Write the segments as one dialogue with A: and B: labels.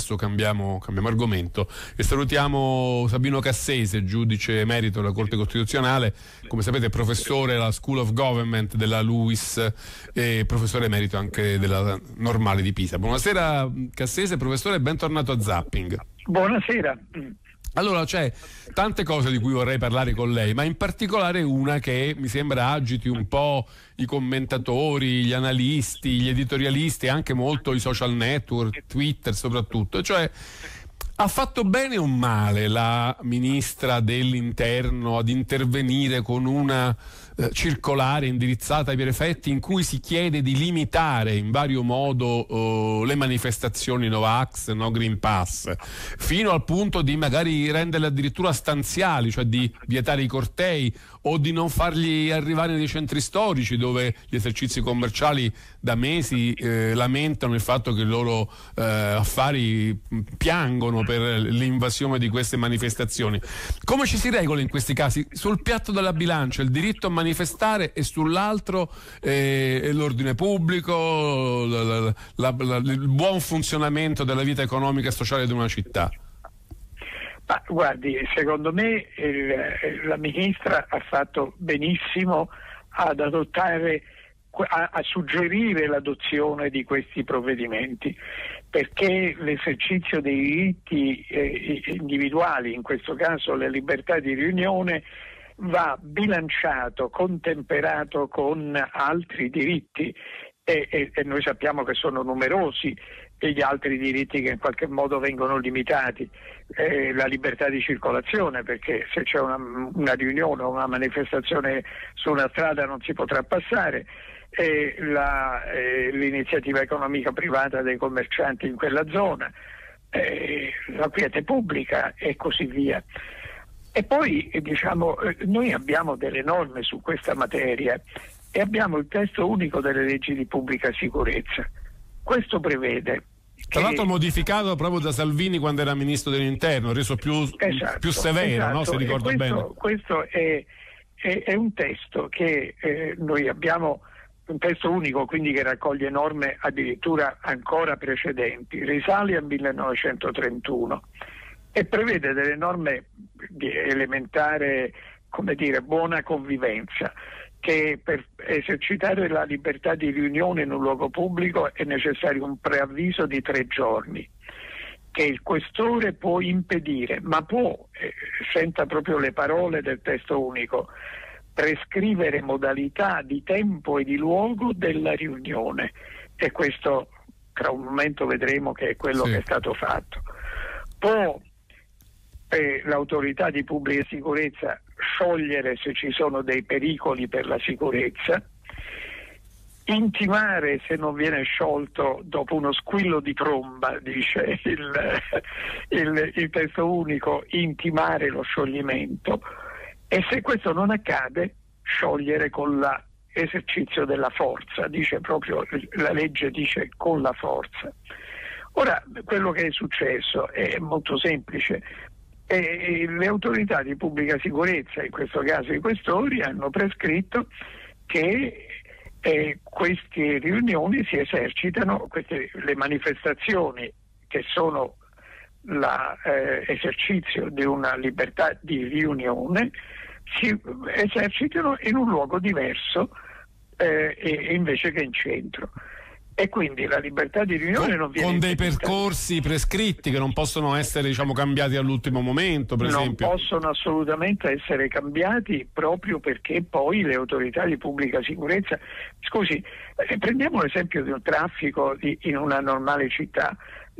A: Adesso cambiamo, cambiamo, argomento e salutiamo Sabino Cassese, giudice emerito della Corte Costituzionale, come sapete professore alla School of Government della LUIS e professore emerito anche della Normale di Pisa. Buonasera Cassese, professore, bentornato a Zapping.
B: Buonasera.
A: Allora c'è tante cose di cui vorrei parlare con lei, ma in particolare una che mi sembra agiti un po' i commentatori, gli analisti, gli editorialisti anche molto i social network, Twitter soprattutto, cioè ha fatto bene o male la ministra dell'interno ad intervenire con una eh, circolare indirizzata ai prefetti in cui si chiede di limitare in vario modo eh, le manifestazioni Novax, no Green Pass, fino al punto di magari renderle addirittura stanziali, cioè di vietare i cortei o di non fargli arrivare nei centri storici dove gli esercizi commerciali da mesi eh, lamentano il fatto che i loro eh, affari piangono per l'invasione di queste manifestazioni. Come ci si regola in questi casi? Sul piatto della bilancia il diritto a manifestare e sull'altro eh, l'ordine pubblico, la, la, la, il buon funzionamento della vita economica e sociale di una città.
B: Ma guardi, secondo me il, la ministra ha fatto benissimo ad adottare a, a, suggerire l'adozione di questi provvedimenti perché l'esercizio dei diritti eh, individuali, in questo caso la libertà di riunione, va bilanciato, contemperato con altri diritti e, e, e noi sappiamo che sono numerosi gli altri diritti che in qualche modo vengono limitati, eh, la libertà di circolazione, perché se c'è una, una riunione o una manifestazione su una strada non si potrà passare, eh, la, eh, l'iniziativa economica privata dei commercianti in quella zona, eh, la quiete pubblica e così via. E poi diciamo, eh, noi abbiamo delle norme su questa materia e abbiamo il testo unico delle leggi di pubblica sicurezza. Questo prevede
A: tra l'altro modificato proprio da Salvini quando era ministro dell'interno, reso più, esatto, più severo, esatto. no? se ricordo
B: questo,
A: bene.
B: Questo è, è, è, un testo che eh, noi abbiamo, un testo unico quindi che raccoglie norme addirittura ancora precedenti, risale al 1931 e prevede delle norme di elementare come dire, buona convivenza che per esercitare la libertà di riunione in un luogo pubblico è necessario un preavviso di tre giorni che il questore può impedire, ma può, eh, senta proprio le parole del testo unico, prescrivere modalità di tempo e di luogo della riunione e questo tra un momento vedremo che è quello sì. che è stato fatto. Può eh, l'autorità di pubblica sicurezza sciogliere se ci sono dei pericoli per la sicurezza, intimare se non viene sciolto dopo uno squillo di tromba, dice il, il, il testo unico, intimare lo scioglimento e se questo non accade sciogliere con l'esercizio della forza, dice proprio la legge dice con la forza. Ora, quello che è successo è molto semplice, e le autorità di pubblica sicurezza, in questo caso i questori, hanno prescritto che eh, queste riunioni si esercitano, queste, le manifestazioni che sono l'esercizio eh, di una libertà di riunione si esercitano in un luogo diverso eh, invece che in centro e quindi la libertà di riunione
A: con,
B: non viene
A: con dei percorsi prescritti che non possono essere diciamo, cambiati all'ultimo momento per
B: non
A: esempio.
B: non possono assolutamente essere cambiati proprio perché poi le autorità di pubblica sicurezza scusi eh, prendiamo l'esempio di un traffico di, in una normale città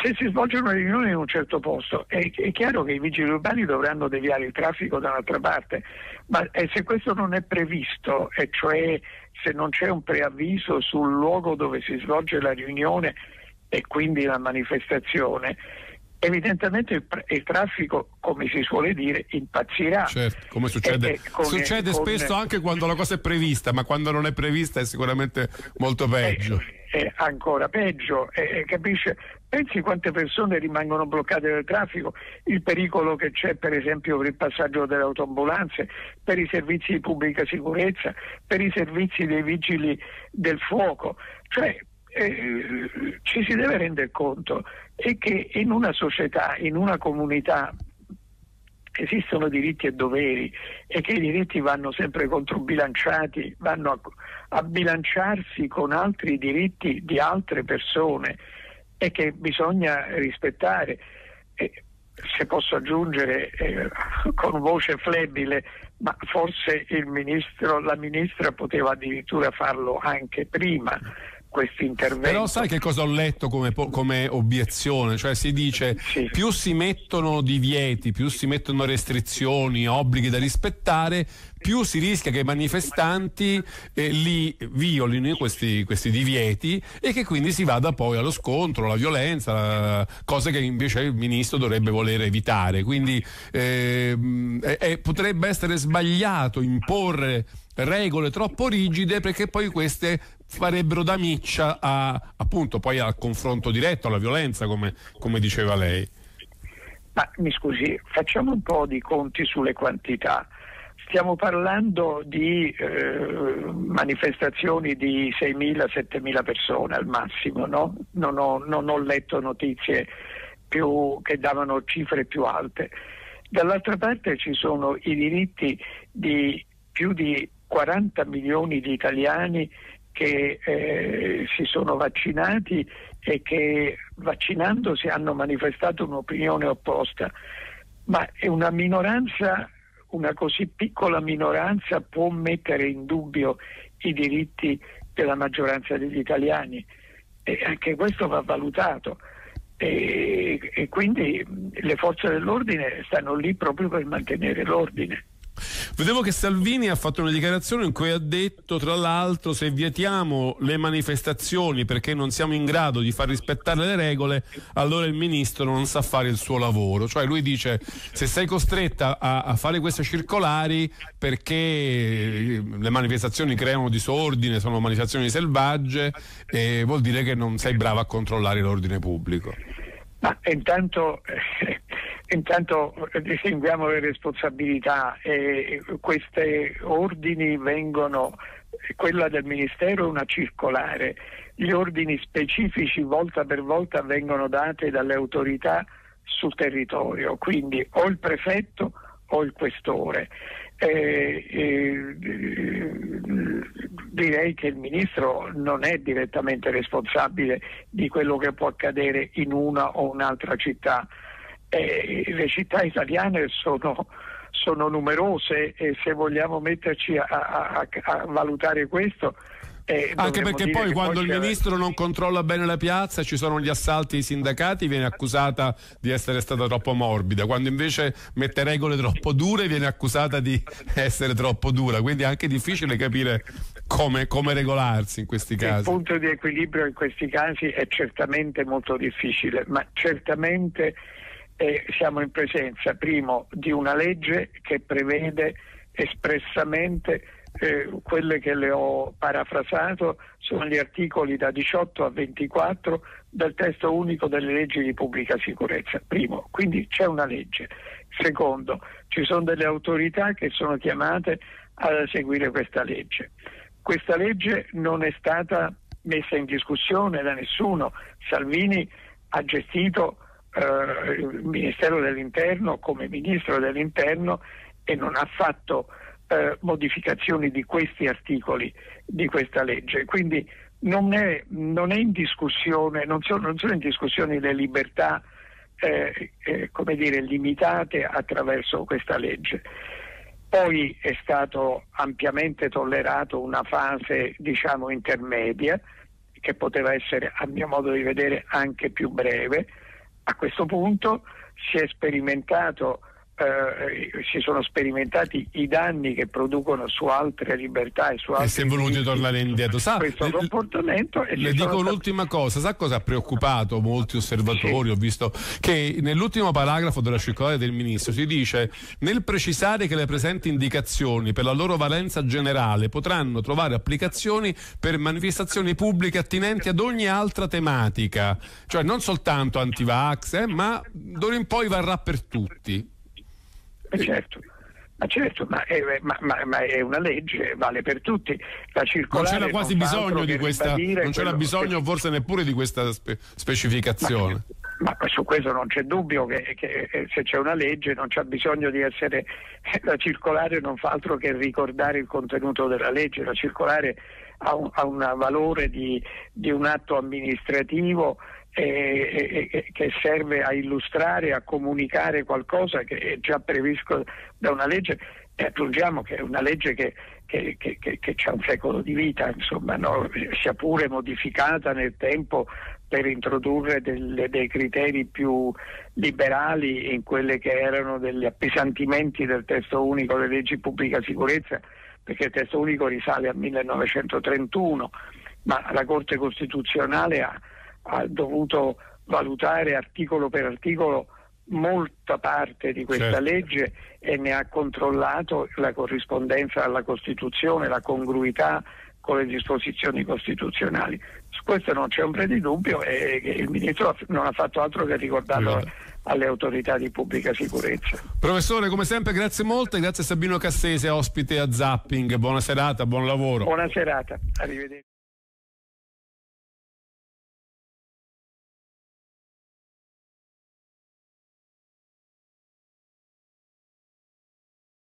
B: se si svolge una riunione in un certo posto è, è, chiaro che i vigili urbani dovranno deviare il traffico da un'altra parte, ma eh, se questo non è previsto, e cioè se non c'è un preavviso sul luogo dove si svolge la riunione e quindi la manifestazione, evidentemente il, il, traffico, come si suole dire, impazzirà.
A: Certo, come succede, e, e con, succede con, spesso anche quando la cosa è prevista, ma quando non è prevista è sicuramente molto peggio.
B: È, è ancora peggio, capisce? Pensi quante persone rimangono bloccate nel traffico, il pericolo che c'è per esempio per il passaggio delle autoambulanze, per i servizi di pubblica sicurezza, per i servizi dei vigili del fuoco. Cioè, eh, ci si deve rendere conto è che in una società, in una comunità esistono diritti e doveri e che i diritti vanno sempre controbilanciati, vanno a, a bilanciarsi con altri diritti di altre persone e che bisogna rispettare. E, se posso aggiungere eh, con voce flebile, ma forse ministro, la ministra poteva addirittura farlo anche prima, questo intervento.
A: Però sai che cosa ho letto come, come obiezione? Cioè si dice sì. più si mettono divieti, più si mettono restrizioni, obblighi da rispettare, più si rischia che i manifestanti eh, li violino questi, questi, divieti e che quindi si vada poi allo scontro, alla violenza, la, cose che invece il ministro dovrebbe voler evitare. Quindi eh, eh, potrebbe essere sbagliato imporre regole troppo rigide perché poi queste farebbero da miccia a, appunto poi al confronto diretto, alla violenza come, come diceva lei.
B: Ma mi scusi, facciamo un po' di conti sulle quantità. Stiamo parlando di eh, manifestazioni di 6.000-7.000 persone al massimo, no? non, ho, non ho letto notizie più, che davano cifre più alte. Dall'altra parte ci sono i diritti di più di 40 milioni di italiani che eh, si sono vaccinati e che vaccinandosi hanno manifestato un'opinione opposta, ma una minoranza, una così piccola minoranza può mettere in dubbio i diritti della maggioranza degli italiani e anche questo va valutato. E, e quindi le forze dell'ordine stanno lì proprio per mantenere l'ordine.
A: Vedevo che Salvini ha fatto una dichiarazione in cui ha detto, tra l'altro, se vietiamo le manifestazioni perché non siamo in grado di far rispettare le regole, allora il ministro non sa fare il suo lavoro. Cioè lui dice, se sei costretta a, a fare queste circolari perché le manifestazioni creano disordine, sono manifestazioni selvagge, eh, vuol dire che non sei brava a controllare l'ordine pubblico.
B: Ma intanto... Eh, Intanto distinguiamo le responsabilità e questi ordini vengono, quella del Ministero è una circolare, gli ordini specifici volta per volta vengono dati dalle autorità sul territorio, quindi o il prefetto o il questore. Eh, eh, direi che il ministro non è direttamente responsabile di quello che può accadere in una o un'altra città eh, le città italiane sono, sono, numerose e se vogliamo metterci a, a, a valutare questo
A: eh, Anche perché poi quando poi il ministro non controlla bene la piazza ci sono gli assalti ai sindacati viene accusata di essere stata troppo morbida, quando invece mette regole troppo dure viene accusata di essere troppo dura, quindi è anche difficile capire come, come regolarsi in questi casi.
B: Il punto di equilibrio in questi casi è certamente molto difficile, ma certamente eh, siamo in presenza, primo, di una legge che prevede espressamente eh, quelle che le ho parafrasato sono gli articoli da 18 a 24 del testo unico delle leggi di pubblica sicurezza. Primo, quindi c'è una legge. Secondo, ci sono delle autorità che sono chiamate a seguire questa legge. Questa legge non è stata messa in discussione da nessuno. Salvini ha gestito eh, il Ministero dell'Interno come Ministro dell'Interno e non ha fatto eh, modificazioni di questi articoli di questa legge. Quindi non è, non è non sono, non sono, in discussione le libertà eh, eh, come dire, limitate attraverso questa legge. Poi è stato ampiamente tollerato una fase diciamo intermedia che poteva essere a mio modo di vedere anche più breve, a questo punto si è sperimentato eh, si sono sperimentati i danni che producono su altre libertà e su altre
A: e si è voluto tornare indietro. Sa,
B: questo le, comportamento
A: le dico un'ultima cosa. Sa cosa ha preoccupato molti osservatori? Sì. ho visto che nell'ultimo paragrafo della circolare del ministro si dice nel precisare che le presenti indicazioni per la loro valenza generale potranno trovare applicazioni per manifestazioni pubbliche attinenti ad ogni altra tematica cioè non soltanto anti-vax eh, ma d'ora in poi varrà per tutti
B: eh certo, Ma certo, ma è, ma, ma, ma è, una legge, vale per tutti. La
A: non c'era quasi non bisogno di questa, non c'era bisogno che... forse neppure di questa spe- specificazione.
B: Ma, su questo non c'è dubbio che, che, se c'è una legge non c'è bisogno di essere la circolare non fa altro che ricordare il contenuto della legge, la circolare ha un, ha un valore di, di un atto amministrativo eh, eh, che serve a illustrare, a comunicare qualcosa che è già previsto da una legge e aggiungiamo che è una legge che, che, che, che ha un secolo di vita, insomma, no? sia pure modificata nel tempo per introdurre delle, dei criteri più liberali in quelli che erano degli appesantimenti del testo unico delle leggi pubblica sicurezza, perché il testo unico risale al 1931, ma la Corte Costituzionale ha ha dovuto valutare articolo per articolo molta parte di questa certo. legge e ne ha controllato la corrispondenza alla Costituzione, la congruità con le disposizioni costituzionali. Su questo non c'è ombra di dubbio e il Ministro non ha fatto altro che ricordarlo alle autorità di pubblica sicurezza.
A: Professore, come sempre grazie molte, grazie a Sabino Cassese, ospite a Zapping, buona serata, buon lavoro.
B: Buona serata, arrivederci.